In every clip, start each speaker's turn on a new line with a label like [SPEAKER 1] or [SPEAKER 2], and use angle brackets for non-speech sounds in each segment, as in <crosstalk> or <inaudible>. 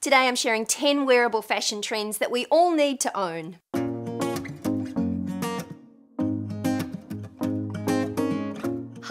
[SPEAKER 1] Today I'm sharing 10 wearable fashion trends that we all need to own.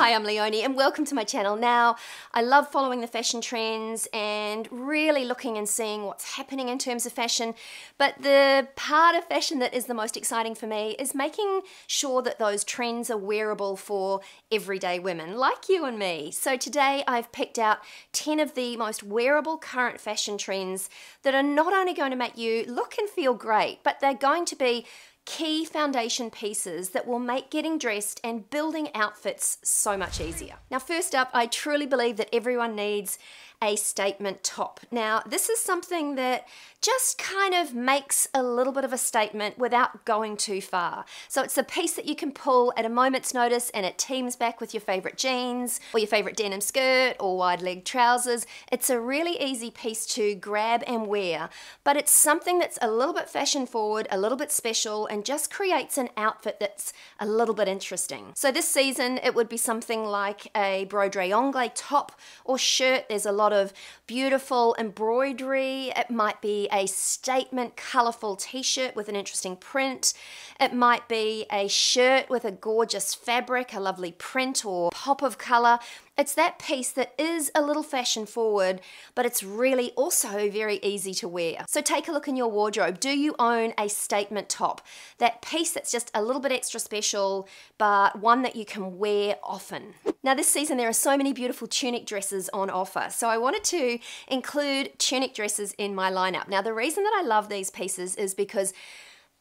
[SPEAKER 1] Hi, I'm Leonie and welcome to my channel. Now, I love following the fashion trends and really looking and seeing what's happening in terms of fashion, but the part of fashion that is the most exciting for me is making sure that those trends are wearable for everyday women like you and me. So today I've picked out 10 of the most wearable current fashion trends that are not only going to make you look and feel great, but they're going to be key foundation pieces that will make getting dressed and building outfits so much easier. Now, first up, I truly believe that everyone needs a statement top. Now, this is something that just kind of makes a little bit of a statement without going too far. So it's a piece that you can pull at a moment's notice and it teams back with your favorite jeans or your favorite denim skirt or wide leg trousers. It's a really easy piece to grab and wear, but it's something that's a little bit fashion forward, a little bit special, and just creates an outfit that's a little bit interesting. So this season, it would be something like a broderie anglaise top or shirt. There's a lot of beautiful embroidery. It might be a statement colourful t-shirt with an interesting print. It might be a shirt with a gorgeous fabric, a lovely print or pop of colour. It's that piece that is a little fashion forward, but it's really also very easy to wear. So take a look in your wardrobe. Do you own a statement top? That piece that's just a little bit extra special, but one that you can wear often. Now this season there are so many beautiful tunic dresses on offer, so I wanted to include tunic dresses in my lineup. Now the reason that I love these pieces is because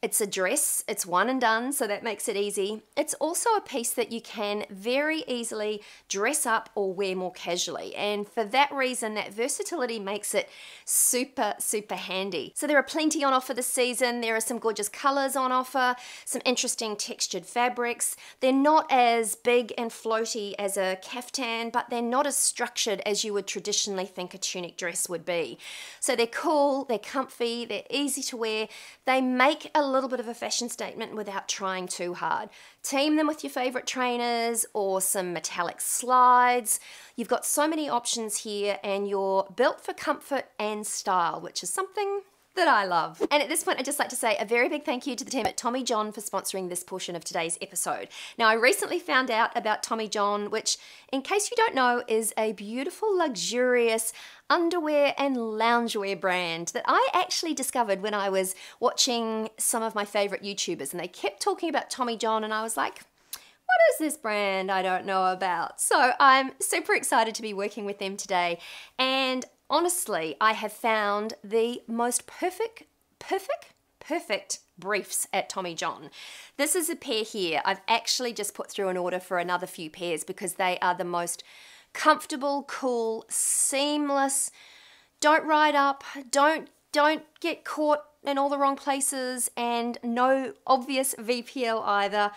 [SPEAKER 1] it's a dress, it's one and done, so that makes it easy. It's also a piece that you can very easily dress up or wear more casually. And for that reason, that versatility makes it super, super handy. So there are plenty on offer this season. There are some gorgeous colors on offer, some interesting textured fabrics. They're not as big and floaty as a caftan, but they're not as structured as you would traditionally think a tunic dress would be. So they're cool, they're comfy, they're easy to wear. They make a little bit of a fashion statement without trying too hard. Team them with your favorite trainers or some metallic slides. You've got so many options here and you're built for comfort and style, which is something that I love. And at this point, I'd just like to say a very big thank you to the team at Tommy John for sponsoring this portion of today's episode. Now, I recently found out about Tommy John, which, in case you don't know, is a beautiful, luxurious underwear and loungewear brand that I actually discovered when I was watching some of my favorite YouTubers, and they kept talking about Tommy John, and I was like, what is this brand I don't know about? So I'm super excited to be working with them today. And honestly, I have found the most perfect, perfect, perfect briefs at Tommy John. This is a pair here. I've actually just put through an order for another few pairs because they are the most comfortable, cool, seamless. Don't ride up, don't don't get caught in all the wrong places and no obvious VPL either.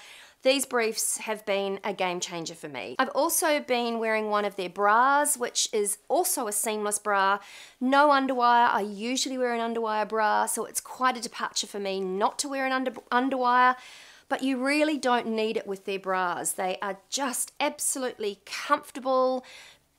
[SPEAKER 1] These briefs have been a game changer for me. I've also been wearing one of their bras, which is also a seamless bra. No underwire. I usually wear an underwire bra, so it's quite a departure for me not to wear an under underwire but you really don't need it with their bras. They are just absolutely comfortable,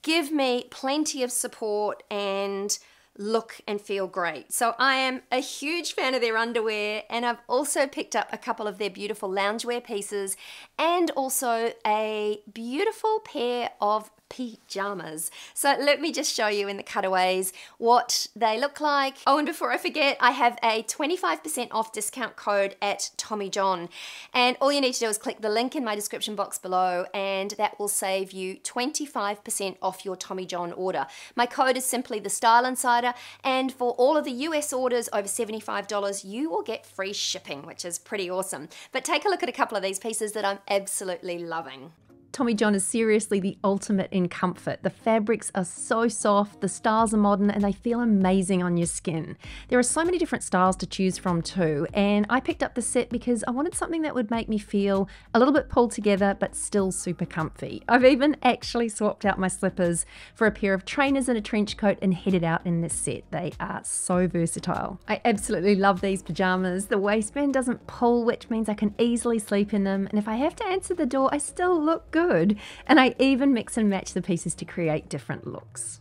[SPEAKER 1] give me plenty of support, and look and feel great. So I am a huge fan of their underwear and I've also picked up a couple of their beautiful loungewear pieces and also a beautiful pair of pajamas. So let me just show you in the cutaways what they look like. Oh, and before I forget, I have a 25% off discount code at Tommy John. And all you need to do is click the link in my description box below and that will save you 25% off your Tommy John order. My code is simply the Style Insider and for all of the US orders over $75, you will get free shipping, which is pretty awesome. But take a look at a couple of these pieces that I'm absolutely loving.
[SPEAKER 2] Tommy John is seriously the ultimate in comfort. The fabrics are so soft, the styles are modern, and they feel amazing on your skin. There are so many different styles to choose from too, and I picked up the set because I wanted something that would make me feel a little bit pulled together but still super comfy. I've even actually swapped out my slippers for a pair of trainers and a trench coat and headed out in this set. They are so versatile. I absolutely love these pajamas. The waistband doesn't pull, which means I can easily sleep in them, and if I have to answer the door, I still look good And I even mix and match the pieces to create different looks.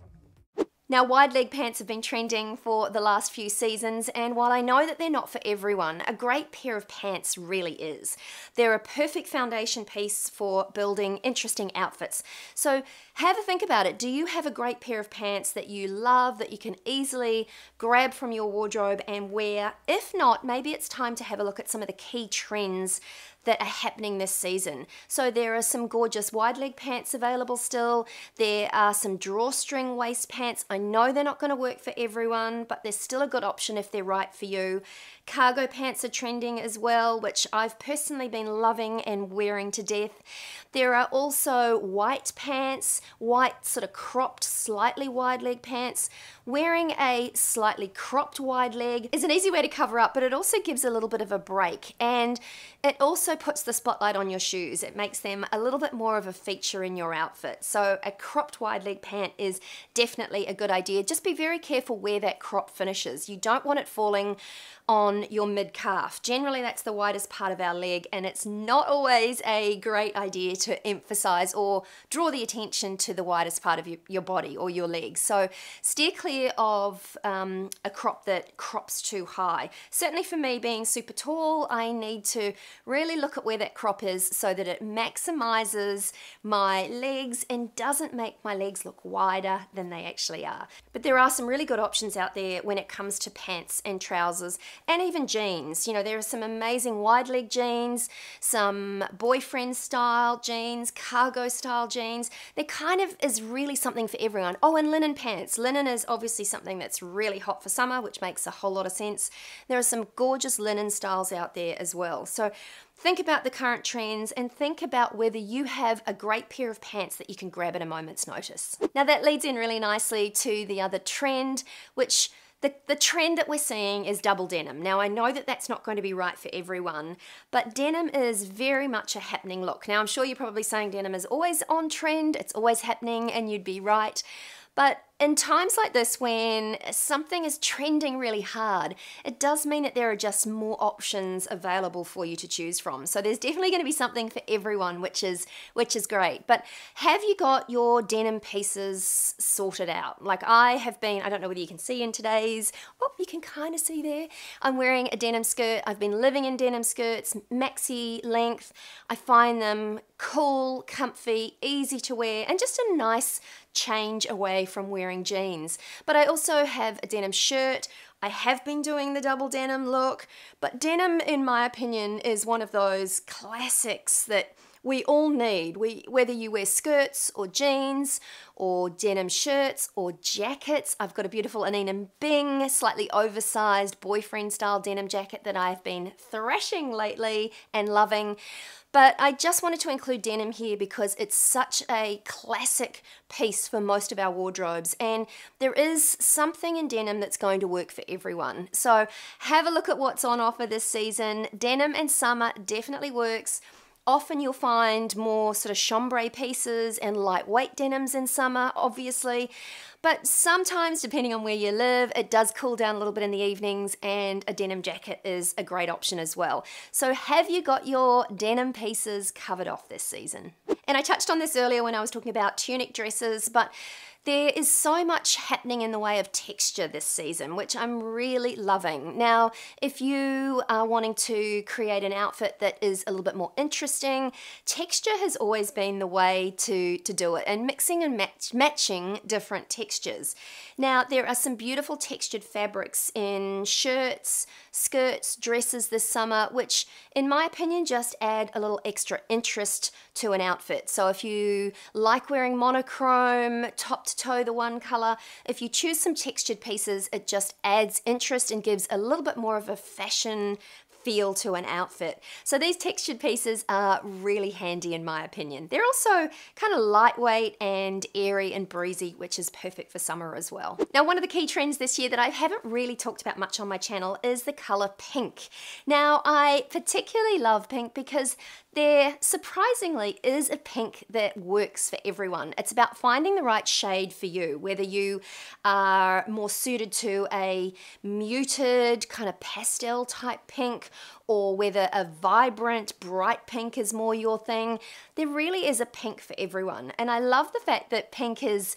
[SPEAKER 1] Now, wide leg pants have been trending for the last few seasons, and while I know that they're not for everyone, a great pair of pants really is. They're a perfect foundation piece for building interesting outfits. So, have a think about it. Do you have a great pair of pants that you love that you can easily grab from your wardrobe and wear? If not, maybe it's time to have a look at some of the key trends that are happening this season. So there are some gorgeous wide leg pants available still. There are some drawstring waist pants. I know they're not going to work for everyone, but they're still a good option if they're right for you. Cargo pants are trending as well, which I've personally been loving and wearing to death. There are also white pants, white sort of cropped, slightly wide leg pants. Wearing a slightly cropped wide leg is an easy way to cover up, but it also gives a little bit of a break. And it also puts the spotlight on your shoes. It makes them a little bit more of a feature in your outfit. So a cropped wide leg pant is definitely a good idea. Just be very careful where that crop finishes. You don't want it falling on your mid calf. Generally, that's the widest part of our leg, and it's not always a great idea to emphasize or draw the attention to the widest part of your, your body or your legs. So, steer clear of um, a crop that crops too high. Certainly, for me, being super tall, I need to really look at where that crop is so that it maximizes my legs and doesn't make my legs look wider than they actually are. But there are some really good options out there when it comes to pants and trousers and even jeans. You know, there are some amazing wide leg jeans, some boyfriend style jeans, cargo style jeans. There kind of is really something for everyone. Oh, and linen pants. Linen is obviously something that's really hot for summer, which makes a whole lot of sense. There are some gorgeous linen styles out there as well. So Think about the current trends and think about whether you have a great pair of pants that you can grab at a moment's notice. Now, that leads in really nicely to the other trend, which the, the trend that we're seeing is double denim. Now, I know that that's not going to be right for everyone, but denim is very much a happening look. Now, I'm sure you're probably saying denim is always on trend, it's always happening, and you'd be right. But in times like this, when something is trending really hard, it does mean that there are just more options available for you to choose from. So there's definitely going to be something for everyone, which is which is great. But have you got your denim pieces sorted out? Like I have been. I don't know whether you can see in today's. Oh, you can kind of see there. I'm wearing a denim skirt. I've been living in denim skirts, maxi length. I find them cool, comfy, easy to wear, and just a nice change away from wearing jeans. But I also have a denim shirt. I have been doing the double denim look, but denim, in my opinion, is one of those classics that we all need. We, whether you wear skirts or jeans or denim shirts or jackets. I've got a beautiful Anine Bing, slightly oversized boyfriend style denim jacket that I've been thrashing lately and loving. But I just wanted to include denim here because it's such a classic piece for most of our wardrobes, and there is something in denim that's going to work for everyone. So have a look at what's on offer this season. Denim in summer definitely works. Often you'll find more sort of chambray pieces and lightweight denims in summer, obviously. But sometimes, depending on where you live, it does cool down a little bit in the evenings, and a denim jacket is a great option as well. So, have you got your denim pieces covered off this season? And I touched on this earlier when I was talking about tunic dresses, but there is so much happening in the way of texture this season, which I'm really loving. Now, if you are wanting to create an outfit that is a little bit more interesting, texture has always been the way to, to do it, and mixing and match, matching different textures. Now, there are some beautiful textured fabrics in shirts, skirts, dresses this summer, which, in my opinion, just add a little extra interest to an outfit. So, if you like wearing monochrome, top to toe the one color. If you choose some textured pieces, it just adds interest and gives a little bit more of a fashion feel to an outfit. So these textured pieces are really handy in my opinion. They're also kind of lightweight and airy and breezy, which is perfect for summer as well. Now, one of the key trends this year that I haven't really talked about much on my channel is the color pink. Now, I particularly love pink because there surprisingly is a pink that works for everyone. It's about finding the right shade for you, whether you are more suited to a muted kind of pastel type pink or whether a vibrant bright pink is more your thing. There really is a pink for everyone. And I love the fact that pink is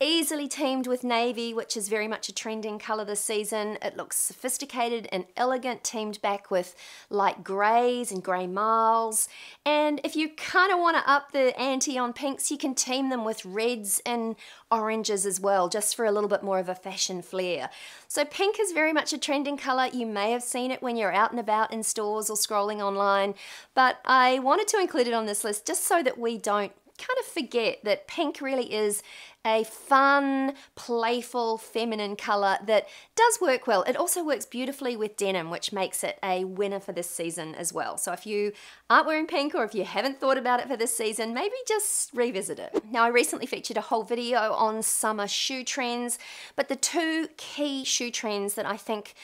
[SPEAKER 1] easily teamed with navy, which is very much a trending colour this season. It looks sophisticated and elegant, teamed back with light greys and grey marls. And if you kind of want to up the ante on pinks, you can team them with reds and oranges as well, just for a little bit more of a fashion flair. So pink is very much a trending colour. You may have seen it when you're out and about in stores or scrolling online, but I wanted to include it on this list just so that we don't kind of forget that pink really is a fun, playful, feminine colour that does work well. It also works beautifully with denim, which makes it a winner for this season as well. So if you aren't wearing pink or if you haven't thought about it for this season, maybe just revisit it. Now, I recently featured a whole video on summer shoe trends, but the two key shoe trends that I think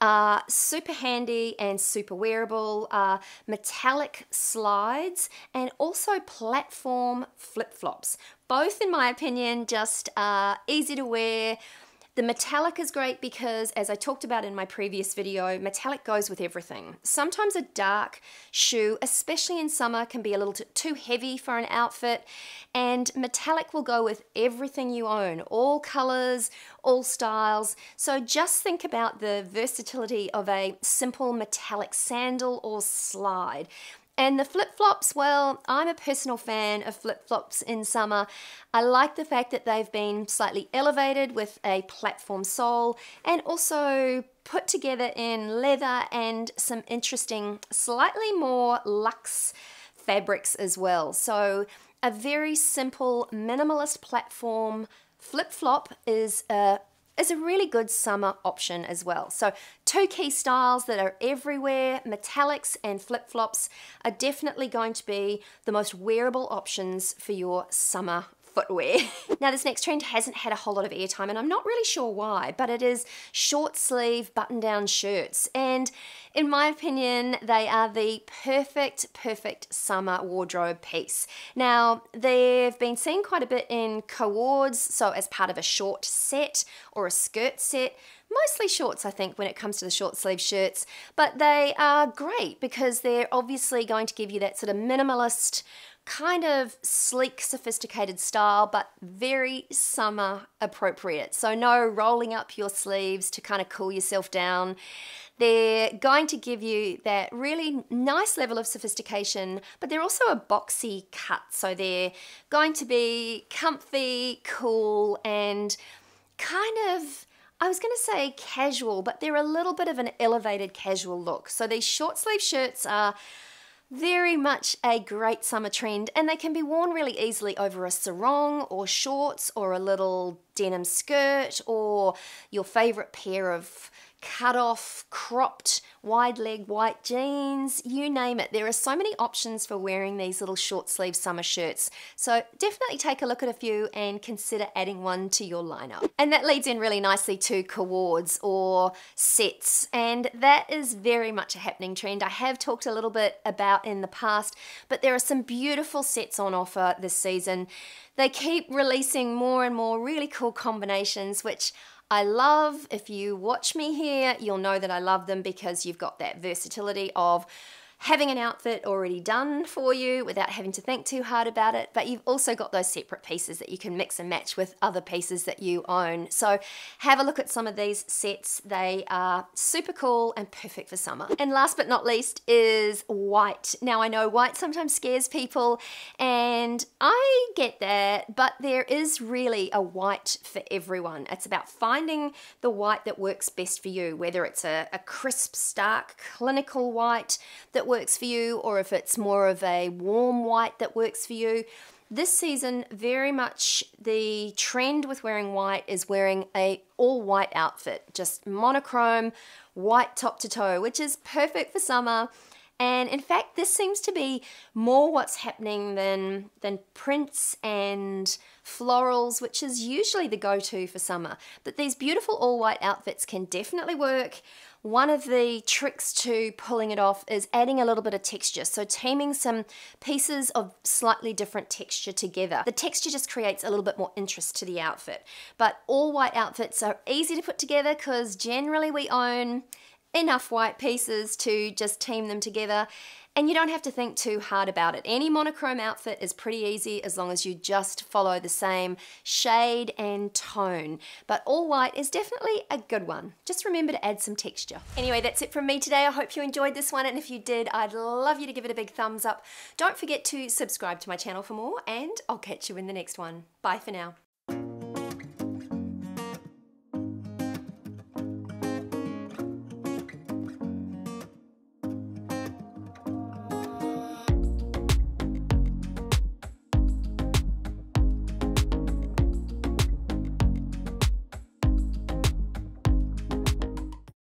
[SPEAKER 1] are super handy and super wearable, are metallic slides and also platform flip-flops. Both, in my opinion, just are easy to wear, the metallic is great because, as I talked about in my previous video, metallic goes with everything. Sometimes a dark shoe, especially in summer, can be a little too heavy for an outfit, and metallic will go with everything you own, all colors, all styles. So just think about the versatility of a simple metallic sandal or slide. And the flip flops, well, I'm a personal fan of flip flops in summer. I like the fact that they've been slightly elevated with a platform sole and also put together in leather and some interesting, slightly more luxe fabrics as well. So, a very simple, minimalist platform flip flop is a is a really good summer option as well. So two key styles that are everywhere, metallics and flip-flops are definitely going to be the most wearable options for your summer footwear. <laughs> now this next trend hasn't had a whole lot of airtime and I'm not really sure why, but it is short sleeve button down shirts. And in my opinion, they are the perfect, perfect summer wardrobe piece. Now they've been seen quite a bit in co-ords, so as part of a short set or a skirt set, mostly shorts, I think, when it comes to the short sleeve shirts, but they are great because they're obviously going to give you that sort of minimalist kind of sleek, sophisticated style, but very summer appropriate. So, no rolling up your sleeves to kind of cool yourself down. They're going to give you that really nice level of sophistication, but they're also a boxy cut. So, they're going to be comfy, cool, and kind of. I was going to say casual, but they're a little bit of an elevated casual look. So these short sleeve shirts are very much a great summer trend, and they can be worn really easily over a sarong or shorts or a little denim skirt or your favorite pair of cut off, cropped, wide leg white jeans, you name it. There are so many options for wearing these little short sleeve summer shirts. So definitely take a look at a few and consider adding one to your lineup. And that leads in really nicely to co-ords or sets. And that is very much a happening trend. I have talked a little bit about in the past, but there are some beautiful sets on offer this season. They keep releasing more and more really cool combinations, which I love, if you watch me here, you'll know that I love them because you've got that versatility of having an outfit already done for you without having to think too hard about it, but you've also got those separate pieces that you can mix and match with other pieces that you own. So have a look at some of these sets. They are super cool and perfect for summer. And last but not least is white. Now I know white sometimes scares people and I get that, but there is really a white for everyone. It's about finding the white that works best for you, whether it's a, a crisp, stark, clinical white that works for you or if it's more of a warm white that works for you. This season, very much the trend with wearing white is wearing a all white outfit, just monochrome, white top to toe, which is perfect for summer. And in fact, this seems to be more what's happening than, than prints and florals, which is usually the go to for summer. But these beautiful all white outfits can definitely work. One of the tricks to pulling it off is adding a little bit of texture. So teaming some pieces of slightly different texture together. The texture just creates a little bit more interest to the outfit. But all white outfits are easy to put together because generally we own enough white pieces to just team them together And you don't have to think too hard about it. Any monochrome outfit is pretty easy as long as you just follow the same shade and tone. But all white is definitely a good one. Just remember to add some texture. Anyway, that's it from me today. I hope you enjoyed this one. And if you did, I'd love you to give it a big thumbs up. Don't forget to subscribe to my channel for more and I'll catch you in the next one. Bye for now.